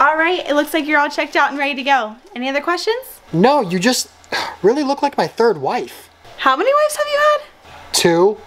All right, it looks like you're all checked out and ready to go. Any other questions? No, you just really look like my third wife. How many wives have you had? Two.